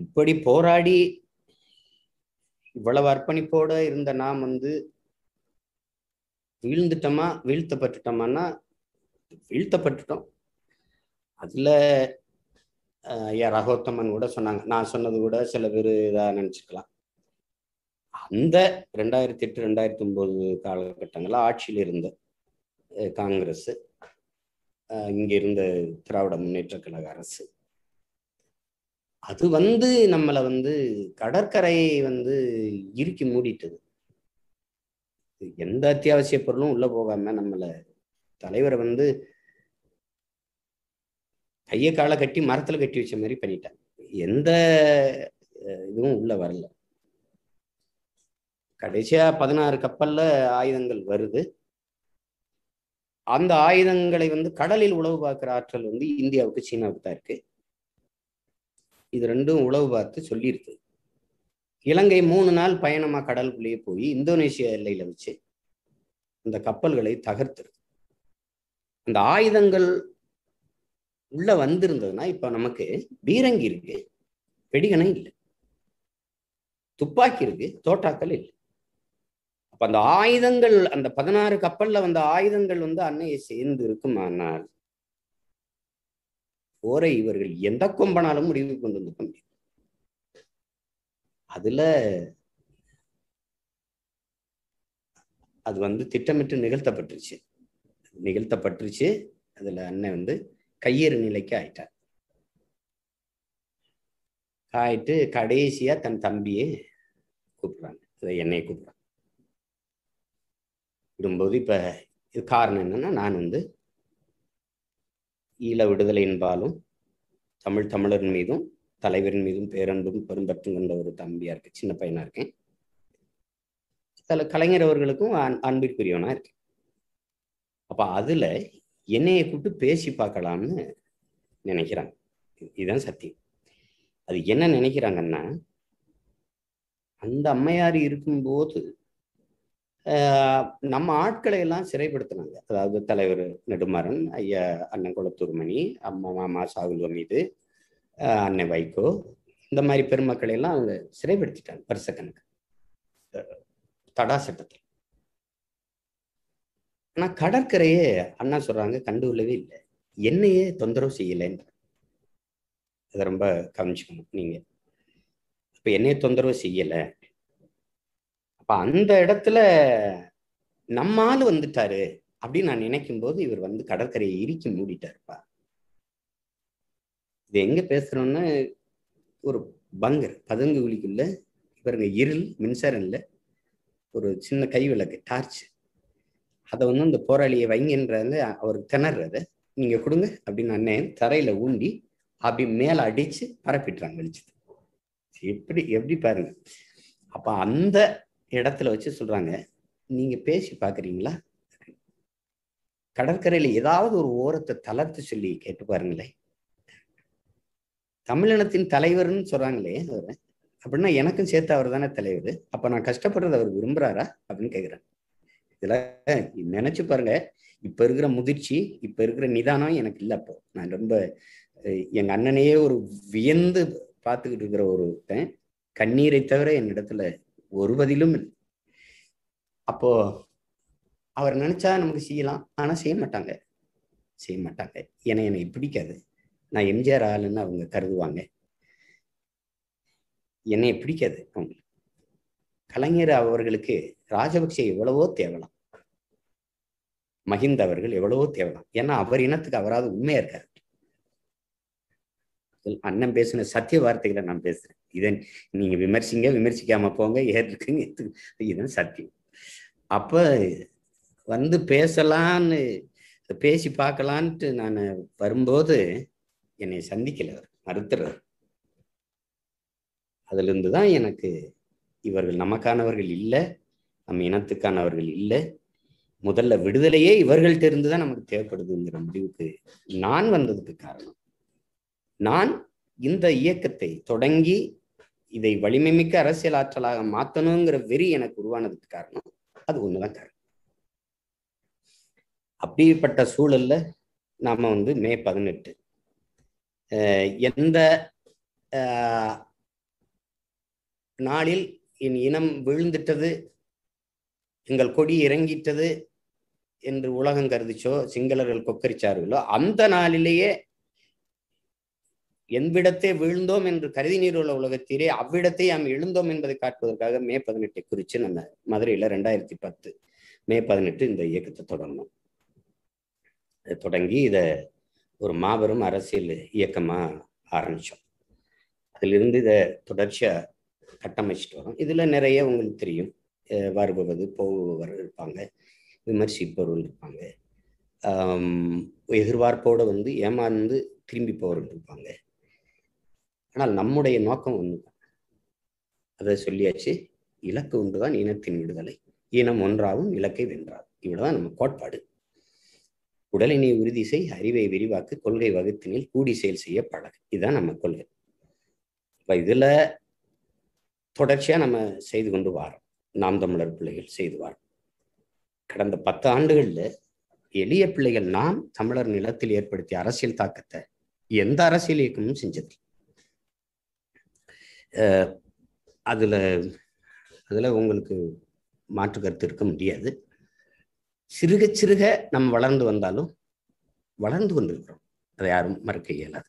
இப்படி போராடி இவ்வளவு அர்ப்பணிப்போட இருந்த நாம் வந்து வீழ்ந்துட்டோமா வீழ்த்தப்பட்டுட்டோமான்னா வீழ்த்தப்பட்டுட்டோம். அதுல ஐயா ரகோத்தமன் கூட சொன்னாங்க. நான் சொன்னது கூட சில பேர் இதாக நினச்சிக்கலாம். அந்த ரெண்டாயிரத்தி எட்டு ரெண்டாயிரத்தி ஒன்பது காலகட்டங்களில் ஆட்சியில் இருந்த காங்கிரஸ் அஹ், இங்க இருந்த திராவிட முன்னேற்ற கழக அரசு அது வந்து நம்மளை வந்து கடற்கரையை வந்து இறுக்கி மூடிட்டது. எந்த அத்தியாவசிய பொருளும் உள்ள போகாம நம்மளை தலைவரை வந்து கையை காலை கட்டி மரத்துல கட்டி வச்ச மாதிரி பண்ணிட்டாங்க எந்த இதுவும் உள்ள வரல. கடைசியா பதினாறு கப்பல்ல ஆயுதங்கள் வருது. அந்த ஆயுதங்களை வந்து கடலில் உளவு பார்க்குற ஆற்றல் வந்து இந்தியாவுக்கு சீனாவுக்கு தான் இருக்கு. இது ரெண்டும் உளவு பார்த்து சொல்லியிருக்கு இலங்கை மூணு நாள் பயணமா கடலுக்குள்ளேயே போய் இந்தோனேசியா எல்லையில வச்சு அந்த கப்பல்களை தகர்த்துருது அந்த ஆயுதங்கள் உள்ள வந்திருந்ததுன்னா இப்ப நமக்கு பீரங்கி இருக்கு வெடிகணை இல்லை. துப்பாக்கி இருக்கு தோட்டாக்கள் இல்லை. அப்ப அந்த ஆயுதங்கள் அந்த பதினாறு கப்பல்ல வந்த ஆயுதங்கள் வந்து அன்னையை சேர்ந்து இருக்குமானால் போரை இவர்கள் எந்த கொம்பனாலும் முடிவு கொண்டு வந்துக்க முடியும் அதுல அது வந்து திட்டமிட்டு நிகழ்த்தப்பட்டுருச்சு. நிகழ்த்தப்பட்டுருச்சு. அதுல அண்ணன் வந்து கையேறு நிலைக்கு ஆயிட்டார். ஆயிட்டு கடைசியா தன் தம்பியை கூப்பிடுறாங்க. அதை என்னைய கூப்பிடுறாங்க. விடும்போது இப்ப இது காரணம் என்னன்னா நான் வந்து ஈழ விடுதலையின்பாலும் தமிழ் தமிழரின் மீதும் தலைவரின் மீதும் பேரன்பும் பெரும்பற்றும் கொண்ட ஒரு தம்பியா இருக்கு சின்ன பையனா இருக்கேன். சில கலைஞர் அவர்களுக்கும் அன்பிற்குரியவனா இருக்கேன். அப்ப அதுல என்னைய கூப்பிட்டு பேசி பார்க்கலாம்னு நினைக்கிறாங்க. இதுதான் சத்தியம். அது என்ன நினைக்கிறாங்கன்னா அந்த அம்மையார் இருக்கும்போது நம்ம ஆட்களை எல்லாம் சிறைப்படுத்தினாங்க. அதாவது தலைவர் நெடுமாறன் ஐயா அண்ணன் குளத்தூர்மணி அம்மா மாமா சாகுல் மீது அண்ணன் வைகோ இந்த மாதிரி பெருமக்களை எல்லாம் அவங்க சிறைப்படுத்திட்டாங்க வருஷக்கணக்கு. தடா சட்டத்தில். ஆனா கடற்கரையே அண்ணா சொல்றாங்க கண்டுகொள்ளவே இல்லை. என்னையே தொந்தரவு செய்யலைன்ற அதை ரொம்ப கவனிச்சுக்கணும் நீங்க. இப்ப என்னைய தொந்தரவு செய்யலை. அப்ப அந்த இடத்துல நம்ம வந்துட்டாரு அப்படின்னு நான் நினைக்கும் போது இவர் வந்து கடற்கரையை இறுக்கி மூடிட்டாருப்பா இது எங்க பேசுறோம்னா ஒரு பங்கர் பதுங்கு குழிக்குள்ள இவருங்க இருள் மின்சாரம் இல்லை ஒரு சின்ன கை விளக்கு டார்ச் அதை வந்து அந்த போராளியை வைங்கன்றது அவர் திணறது நீங்க கொடுங்க அப்படின்னு அண்ணன் தரையில ஊண்டி அப்படி மேல அடிச்சு பரப்பிட்டுறாங்க வெளிச்சத்தை. எப்படி எப்படி பாருங்க. அப்ப அந்த இடத்துல வச்சு சொல்றாங்க. நீங்க பேசி பாக்குறீங்களா? கடற்கரையில ஏதாவது ஒரு ஓரத்தை தளர்த்து சொல்லி கேட்டு பாருங்களேன் தமிழினத்தின் தலைவர்னு சொல்றாங்களே அவரை. அப்படின்னா எனக்கும் சேர்த்து அவர் தானே தலைவர். அப்ப நான் கஷ்டப்படுறது அவர் விரும்புறாரா? அப்படின்னு கேக்குறேன் இதுல நினைச்சு பாருங்க. இப்ப இருக்கிற முதிர்ச்சி இப்ப இருக்கிற நிதானம் எனக்கு இல்லை அப்போ. நான் ரொம்ப எங்க அண்ணனையே ஒரு வியந்து பார்த்துக்கிட்டு இருக்கிற ஒருத்தன் கண்ணீரை தவிர என்னிடத்துல ஒரு பதிலும் இல்லை. அப்போ அவர் நினைச்சா நமக்கு செய்யலாம். ஆனா செய்ய மாட்டாங்க. செய்ய மாட்டாங்க. ஏன்னா எனக்கு பிடிக்காது. நான் எம்ஜிஆர் ஆளுன்னு அவங்க கருதுவாங்க. என்னைய பிடிக்காது அவங்களுக்கு கலைஞர் அவர்களுக்கு ராஜபக்சே எவ்வளவோ தேவலாம். மஹிந்த அவர்கள் எவ்வளவோ தேவலாம். ஏன்னா அவர் இனத்துக்கு அவராது உண்மையா இருக்காரு. அண்ணன் பேசின சத்திய வார்த்தைகளை நான் பேசுறேன். இதை நீங்க விமர்சிங்க விமர்சிக்காம போங்க ஏற்றுக்குங்க. ஏத்துக்குங்க. இதுதான் சத்தியம். அப்ப வந்து பேசலான்னு பேசி பார்க்கலான்ட்டு நான் வரும்போது என்னை சந்திக்கல அவர் மறுத்துறார் அதுல தான் எனக்கு இவர்கள் நமக்கானவர்கள் இல்லை நம்ம இனத்துக்கானவர்கள் இல்லை. முதல்ல விடுதலையே இவர்கள்ட்ட இருந்து தான் நமக்கு தேவைப்படுதுங்கிற முடிவுக்கு நான் வந்ததுக்கு காரணம். நான் இந்த இயக்கத்தை தொடங்கி இதை வலிமைமிக்க அரசியல் ஆற்றலாக மாத்தணுங்கிற வெறி எனக்கு உருவானதுக்கு காரணம் அது ஒண்ணுதான் காரணம். அப்படிப்பட்ட சூழல்ல நாம வந்து மே பதினெட்டு. எந்த ஆஹ், நாளில் என் இனம் விழுந்துட்டது எங்கள் கொடி இறங்கிட்டது என்று உலகம் கருதிச்சோ சிங்களர்கள் கொக்கரிச்சார்களோ அந்த நாளிலேயே எவ்விடத்தை வீழ்ந்தோம் என்று கருதி நீருள்ள உலகத்திலே அவ்விடத்தை நாம் எழுந்தோம் என்பதை காட்டுவதற்காக மே பதினெட்டை குறித்து நம்ம மதுரையில ரெண்டாயிரத்தி பத்து மே பதினெட்டு இந்த இயக்கத்தை தொடங்கணும். இதை தொடங்கி இதை ஒரு மாபெரும் அரசியல் இயக்கமா ஆரம்பிச்சோம். அதிலிருந்து இதை தொடர்ச்சியா கட்டமைச்சிட்டு வரோம். இதுல நிறைய உங்களுக்கு தெரியும். வருபவது போபவர் இருப்பாங்க விமர்சிப்பவர்கள் இருப்பாங்க. எதிர்பார்ப்போடு வந்து ஏமாந்து திரும்பி போவர்கள் இருப்பாங்க. ஆனால் நம்முடைய நோக்கம் ஒன்றுதான் அதை சொல்லியாச்சு இலக்கு ஒன்றுதான் இனத்தின் விடுதலை. இனம் ஒன்றாகும் இலக்கை வென்றாகும் இவ்வளவுதான் நம்ம கோட்பாடு. உடலினை உறுதி செய் அறிவை விரிவாக்கு கொள்கை வகுத்தினில் கூடி செயல் செய்ய பழகு. இதுதான் நம்ம கொள்கை. இப்ப இதுல தொடர்ச்சியா நம்ம செய்து கொண்டு வாரோம். நாம் தமிழர் பிள்ளைகள் செய்து வாரோம். கடந்த பத்து ஆண்டுகள்ல எளிய பிள்ளைகள் நாம் தமிழர் நிலத்தில் ஏற்படுத்திய அரசியல் தாக்கத்தை எந்த அரசியல் இயக்கமும் செஞ்சதில்லை. அதில் அதில் உங்களுக்கு மாற்று கருத்து இருக்க முடியாது. சிறுக சிறுக நம்ம வளர்ந்து வந்தாலும் வளர்ந்து கொண்டிருக்கிறோம் அதை யாரும் மறுக்க இயலாது.